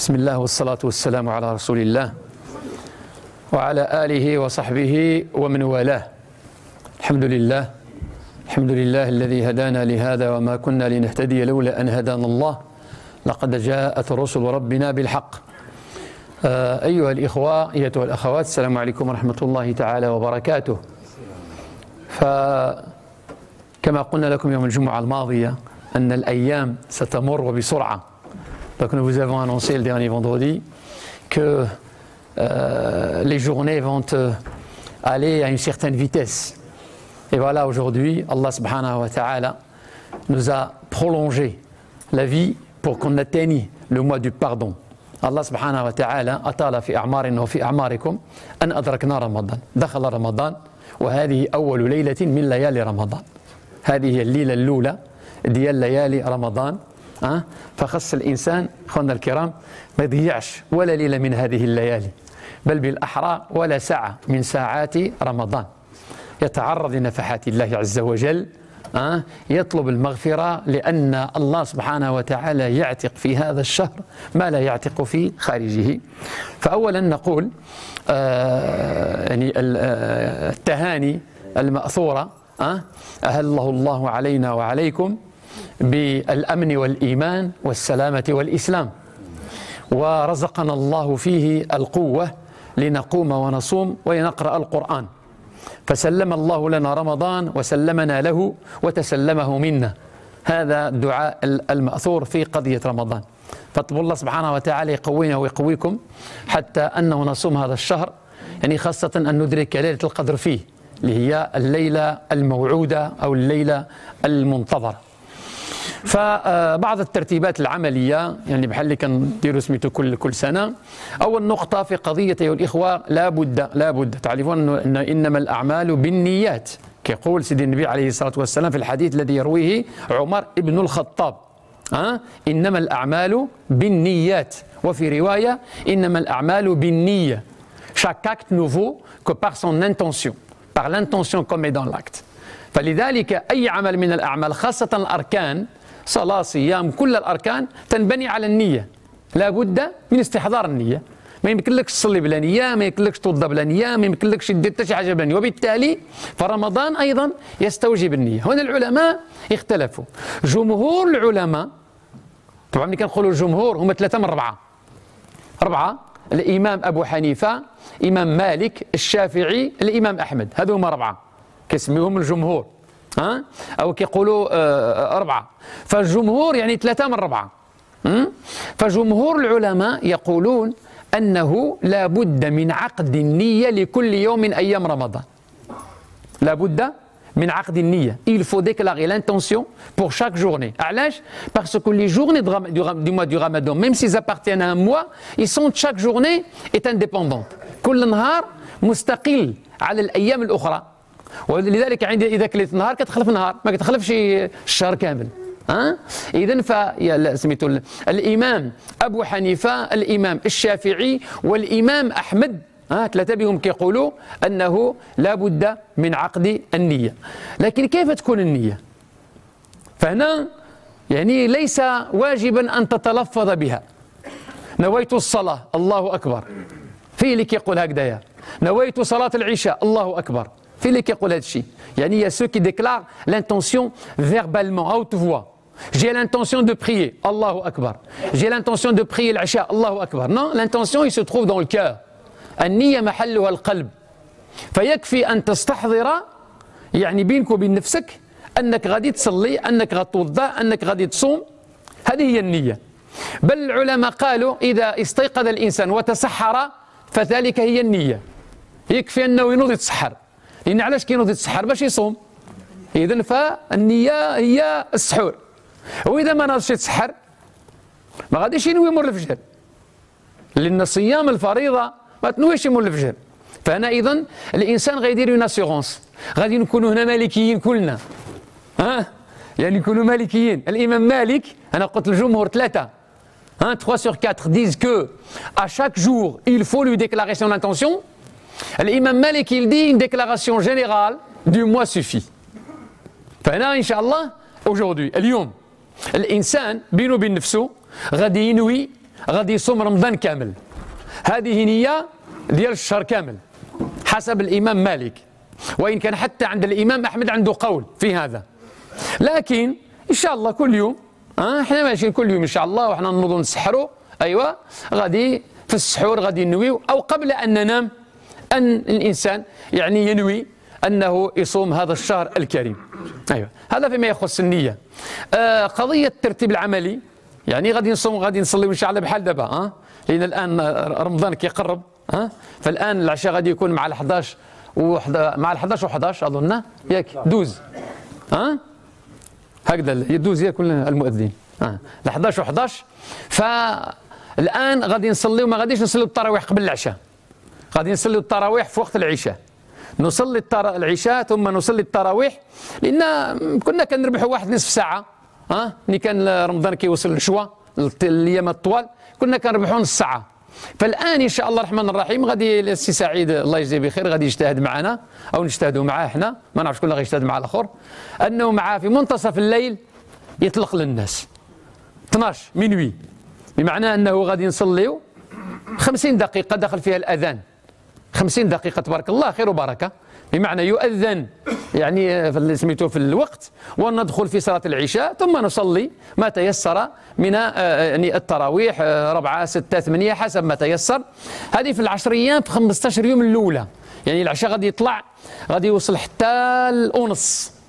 بسم الله والصلاة والسلام على رسول الله وعلى آله وصحبه ومن والاه الحمد لله الحمد لله الذي هدانا لهذا وما كنا لنهتدي لولا أن هدانا الله لقد جاءت رسل ربنا بالحق آه، أيها الإخوة أيتها الأخوات السلام عليكم ورحمة الله تعالى وبركاته فكما قلنا لكم يوم الجمعة الماضية أن الأيام ستمر وبسرعة Donc nous vous avons annoncé le dernier vendredi que euh, les journées vont euh, aller à une certaine vitesse. Et voilà, aujourd'hui, Allah subhanahu wa ta'ala nous a prolongé la vie pour qu'on atteigne le mois du pardon. الله سبحانه وتعالى أطال في أعمارنا وفي أعماركم أن أدركنا رمضان دخل رمضان وهذه أول ليلة من ليالي رمضان هذه هي الليلة الأولى ديال ليالي رمضان أه؟ فخص الإنسان أخواننا الكرام ما يضيعش ولا ليلة من هذه الليالي بل بالأحرى ولا ساعة من ساعات رمضان يتعرض لنفحات الله عز وجل أه؟ يطلب المغفرة لأن الله سبحانه وتعالى يعتق في هذا الشهر ما لا يعتق في خارجه فأولا نقول آه يعني آه، التهاني المأثورة أه؟ أهله الله علينا وعليكم بالأمن والإيمان والسلامة والإسلام. ورزقنا الله فيه القوة لنقوم ونصوم ونقرأ القرآن. فسلم الله لنا رمضان وسلمنا له وتسلمه منا. هذا الدعاء المأثور في قضية رمضان. فاطلبوا الله سبحانه وتعالى يقوينا ويقويكم حتى أنه نصوم هذا الشهر. يعني خاصة أن ندرك ليلة القدر فيه اللي هي الليلة الموعودة أو الليلة المنتظرة. فبعض الترتيبات العملية يعني بحال اللي كنديروا سميتو كل كل سنة أول نقطة في قضية أيها الإخوة لابد لابد تعرفون ان إنما الأعمال بالنيات. كيقول سيدي النبي عليه الصلاة والسلام في الحديث الذي يرويه عمر بن الخطاب أه؟ إنما الأعمال بالنيات. وفي رواية إنما الأعمال بالنية. Chaque acte nouveau que par son intention. Par l'intention comme est dans l'acte. فلذلك أي عمل من الأعمال خاصة الأركان صلاة صيام كل الأركان تنبني على النية. لا بد من استحضار النية. ما يمكنلكش تصلي بلا نية ما يمكنلكش توضى بلا نية ما يمكنلكش دير حتى شي حاجة بلا نية. وبالتالي فرمضان أيضا يستوجب النية. هنا العلماء اختلفوا. جمهور العلماء طبعا ملي كنقولوا الجمهور هما ثلاثة من أربعة أربعة الإمام أبو حنيفة إمام مالك الشافعي الإمام أحمد. هذو هما أربعة كيسميهم الجمهور. ها؟ أو كيقولوا آه، أربعة. فالجمهور يعني ثلاثة من أربعة. فجمهور العلماء يقولون أنه لا بد من عقد النية لكل يوم من أيام رمضان. لا بد من عقد النية. Il faut déclarer l'intention pour chaque journée. علاش parce que les journées du mois du Ramadan même s'ils appartiennent à un mois ils sont chaque journée est indépendante. كل نهار مستقل على الأيام الأخرى. ولذلك عندي إذا كليت نهار كتخلف نهار ما كتخلفش الشهر كامل. ها؟ اذا ف سميتو الإمام أبو حنيفة الإمام الشافعي والإمام أحمد ها ثلاثة بهم كيقولوا أنه لا بد من عقد النية. لكن كيف تكون النية؟ فهنا يعني ليس واجبا أن تتلفظ بها. نويت الصلاة الله أكبر. في اللي كيقول هكذايا نويت صلاة العشاء الله أكبر. في اللي كيقول هذا الشيء يعني y a ceux qui déclarent l'intention verbalement à haute voix de prier, Allahu Akbar. J'ai l'intention de prier l'Aisha, Allahu Akbar. Non, l'intention, il se trouve dans le cœur. النية محلها القلب. فيكفي أن تستحضر يعني بينك وبين نفسك أنك غادي تصلي، أنك غتوضأ، أنك غادي تصوم. هذه هي النية. بل العلماء قالوا إذا استيقظ الإنسان وتسحر فذلك هي النية. يكفي أنه ينوض يتسحر. لأن علاش كينوض يتسحر باش يصوم؟ اذا فالنية هي السحور. وإذا ما ناضش يتسحر ما غاديش ينوي يمر الفجر. لأن صيام الفريضة ما تنويش يمر الفجر. فهنا اذا الإنسان غيدير une assurance غادي نكونوا هنا مالكيين كلنا. ها؟ يعني نكونوا مالكيين. الإمام مالك أنا قلت الجمهور ثلاثة. hein, 3 sur 4 disent que à chaque jour, il faut lui déclarer son intention. L'imam Malik, il dit une déclaration générale du mois. فهنا إن شاء الله aujourd'hui. اليوم الإنسان بينه وبين نفسه غادي ينوي غادي يصوم رمضان كامل هذه نية ديال الشهر كامل حسب الإمام مالك وإن كان حتى عند الإمام أحمد عنده قول في هذا لكن إن شاء الله كل يوم ها إحنا ماشيين كل يوم إن شاء الله وحنا نوضوا نسحروا أيوة غادي في السحور غادي ننويو أو قبل أن ننام أن الإنسان يعني ينوي أنه يصوم هذا الشهر الكريم. أيوة. هذا فيما يخص النية. آه قضية الترتيب العملي يعني غادي نصوم غادي نصلي إن شاء الله بحال دابا ها؟ لأن الآن رمضان كيقرب ها؟ فالآن العشاء غادي يكون مع ال 11 مع ال 11 و 11 أظن. ياك دوز. ها؟ هكذا يدوز ياكل المؤذن. ها؟ ال 11 و 11 فالآن غادي نصلي وما غاديش نصلي التراويح قبل العشاء. غادي نصلي التراويح في وقت العشاء. نصلي العشاء ثم نصلي التراويح لأن كنا كنربحوا واحد نصف ساعة ها؟ ملي كان رمضان كيوصل للشوا الأيام الطوال كنا كنربحوا نص ساعة. فالآن إن شاء الله الرحمن الرحيم غادي السي سعيد الله يجزيه بخير غادي يجتهد معنا أو نجتهدوا معاه إحنا ما نعرفش شكون اللي غيجتهد مع الآخر. أنه معاه في منتصف الليل يطلق للناس. 12 منوي بمعنى أنه غادي نصليو 50 دقيقة دخل فيها الأذان. خمسين دقيقة تبارك الله خير وبركة. بمعنى يؤذن يعني في سميتو في الوقت وندخل في صلاة العشاء ثم نصلي ما تيسر من آه، يعني التراويح آه، ربعة ستة ثمانية حسب ما تيسر. هذه في العشر أيام في 15 يوم الأولى. يعني العشاء غادي يطلع غادي يوصل حتى الأونص.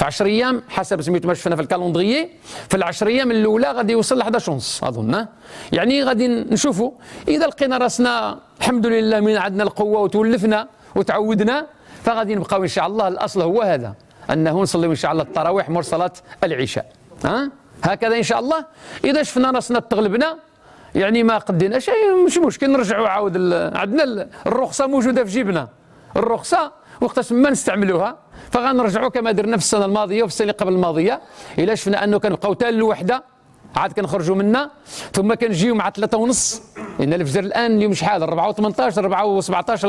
في 10 أيام حسب سميتو ما شفنا في الكالندريي في العشر أيام الأولى غادي يوصل ل 11 ونص أظن. يعني غادي نشوفوا إذا لقينا راسنا الحمد لله من عندنا القوة وتولفنا وتعودنا فغادي نبقاو إن شاء الله الأصل هو هذا أنه نصلي إن شاء الله التراويح مرسلات العشاء. ها؟ هكذا إن شاء الله. إذا شفنا راسنا تغلبنا يعني ما قدينا شيء مش مشكل نرجعوا عاود عندنا الرخصة موجودة في جيبنا. الرخصة وقتاش ما نستعملوها فغنرجعوا كما درنا في السنة الماضية وفي السنة قبل الماضية. إلا شفنا أنه كنبقاو حتى الوحده عاد كنخرجوا منا ثم كنجيو مع ثلاثة ونص. لأن الفجر الآن اليوم شحال؟ 4 و18 4 و17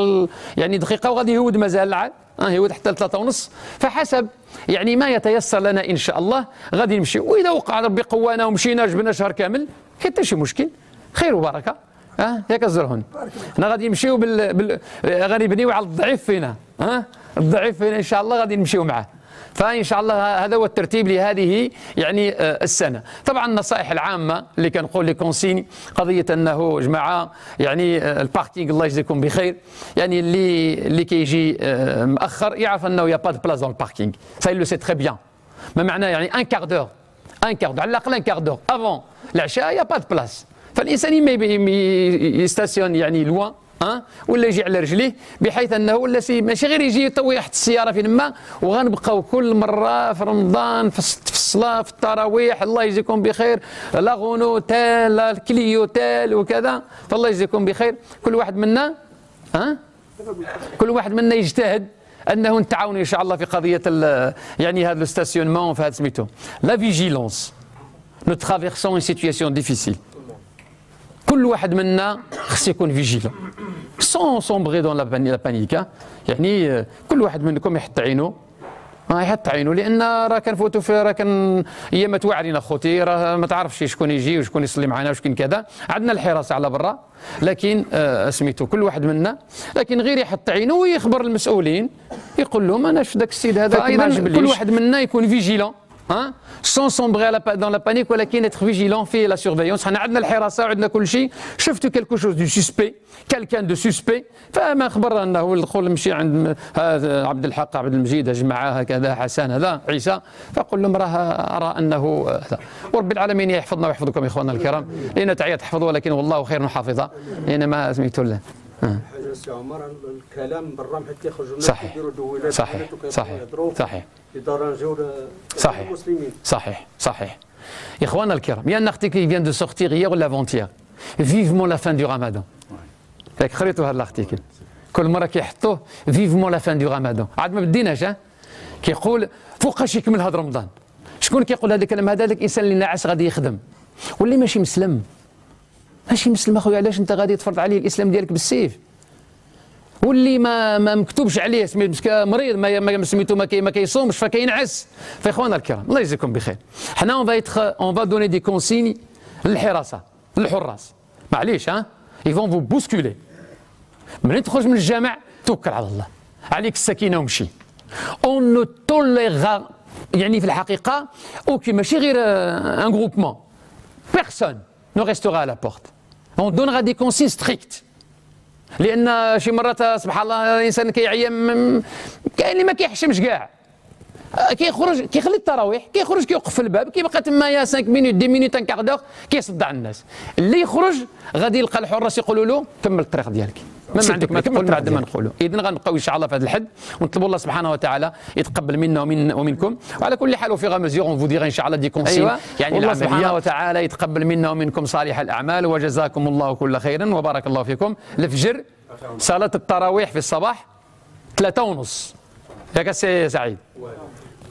يعني دقيقة وغادي يهود مازال عاد آه يهود حتى ثلاثة ونص. فحسب يعني ما يتيسر لنا إن شاء الله غادي نمشي. وإذا وقع ربي قوانا ومشينا جبنا شهر كامل حتى شي مشكل. خير وبركة. ها؟ ياك الزرهون حنا غادي نمشيو بال, بال... غادي نبنيو على الضعيف فينا ها؟ الضعيف فينا إن شاء الله غادي نمشيو معاه. فإن شاء الله هذا هو الترتيب لهذه يعني آه، السنة. طبعا النصائح العامة اللي كنقول les consignes قضية أنه جماعة يعني آه، ال parking الله يجزيكم بخير. يعني اللي اللي كيجي آه، مأخر يعرف أنه y a pas de place dans le parking ça le sait très bien ما معناه يعني un quart d'heure un quart d'heure على الأقل un quart d'heure avant العشاء y a pas de place فالإنسان إما ي stationne يعني loin ها ولا يجي على رجليه بحيث أنه ولا سي ماشي غير يجي يطوي واحد السيارة فين ما وغنبقاو كل مرة في رمضان في الصلاة في التراويح الله يجزيكم بخير la Renault telle ال Clio telle وكذا فالله يجزيكم بخير. كل واحد منا ها كل واحد منا يجتهد أنه نتعاون إن شاء الله في قضية يعني هذا ال stationnement في هذا سميتو. la vigilance nous traversons une situation difficile كل واحد منا خص يكون vigilant sans sombrer dans la panique يعني كل واحد منكم يحط عينه. ما يحط عينه لأن راه كنفوتوا في راه كان ايامات واعرين اخوتي راه ما تعرفش شكون يجي وشكون يصلي معنا وشكون كذا. عندنا الحراسه على برا لكن آه سميتو كل واحد منا. لكن غير يحط عينه ويخبر المسؤولين يقول لهم أنا في ذاك السيد هذا كل واحد منا يكون vigilant hein, sans sombrer dans la panique ولكن être vigilant في la surveillance. حنا عندنا الحراسه وعندنا كل شيء شفتوا quelque chose de suspect quelqu'un de suspect فما خبر انه الدخول نمشي عند عبد الحق عبد المجيد جماعة هكذا حسن هذا عيسى فقل لهم راه ارى انه ورب العالمين يحفظنا ويحفظكم اخواننا الكرام لأن تعيا تحفظوا ولكن والله خير حافظا لأن ما سميتوا له سي عمر الكلام برا حتى يخرجوا صحيح. صحيح. صحيح. صحيح. صحيح. المسلمين. صحيح. صحيح. إخواننا الكرام y a article qui vient de sortir hier ولا avant-hier vivement la fin du Ramadan فاك قريتوا هذا ال article. كل مرة كيحطوه vivement la fin du Ramadan عاد ما بديناش كيقول فوقاش يكمل هذا رمضان. شكون كيقول هذا الكلام؟ هذا الانسان اللي ناعس غادي يخدم. واللي ماشي مسلم. ماشي مسلم أخويا علاش أنت غادي تفرض عليه الإسلام ديالك بالسيف؟ واللي ما ما مكتوبش عليه سميت مريض ما سميتو ما, كي كيصومش فكينعس. فاخواننا الكرام الله يجزيكم بخير. حنا on va on va donner des consignes للحراسة للحراس. معليش ها؟ ils vont vous bousculer منين تخرج من الجامع توكل على الله. عليك السكينة ومشي. on ne tolérera يعني في الحقيقة OK ماشي غير un groupement personne ne restera à la porte on donnera des consignes strictes لأن شي مرات سبحان الله الإنسان كيعيا كاين اللي ما كيحشمش كاع. كيخرج كيخلي التراويح كيخرج كيوقف في الباب كيبقى تما يا 5 minutes 10 minutes un quart كيصدع الناس. اللي يخرج غادي يلقى الحراس يقولوا له كمل الطريق ديالك. ما عندك ما تقول بعد ما نقولوا اذا غنبقاو إن شاء الله في هذا الحد ونطلبوا الله سبحانه وتعالى يتقبل منا ومن ومنكم. وعلى كل حال au fur et à mesure on vous إن شاء الله des conseils أيوة. يعني الله سبحانه وتعالى يتقبل منا ومنكم صالح الأعمال وجزاكم الله كل خير وبارك الله فيكم. الفجر صلاة التراويح في الصباح ثلاثة ونص. ياك سي سعيد.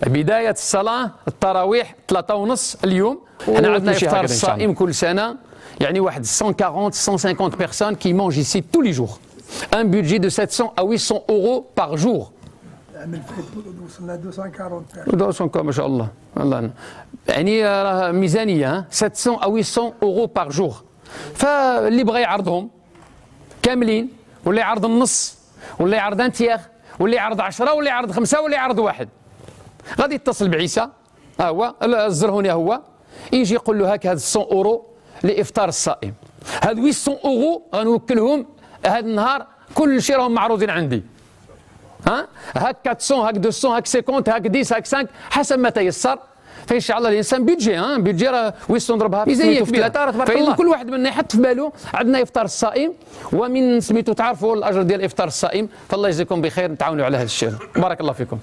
بداية الصلاة التراويح ثلاثة ونص. اليوم إحنا عندنا إفطار الصائم كل سنة. يعني واحد 140 150 personnes qui mangent ici tous les jours. Un budget de 700 à 800 euros par jour. وصلنا 240 240 ما شاء الله الله يعني ميزانيه 700 أو 800 euros par jour فاللي بغى يعرضهم كاملين ولا يعرض النص ولا يعرض un tiers ولا يعرض 10 ولا يعرض خمسه ولا يعرض واحد غادي يتصل بعيسى ها هو الزرهوني هو يجي يقول له هاك هذا 100 اورو لافطار الصائم هاد 800 اورو غنوكلهم هذا النهار كل شيء راهم معروضين عندي. ها؟ هاك 400 هاك 200 هاك 50 هاك 10 هاك 5 حسب ما تيسر. فان شاء الله الإنسان budget ها؟ budget راه ويس نضربها ميزانية كبيرة. تبارك الله. كل واحد منا يحط في باله عندنا إفطار الصائم ومن سميتو تعرفوا الأجر ديال إفطار الصائم. فالله يجزيكم بخير. نتعاونوا على هذا الشيء. بارك الله فيكم.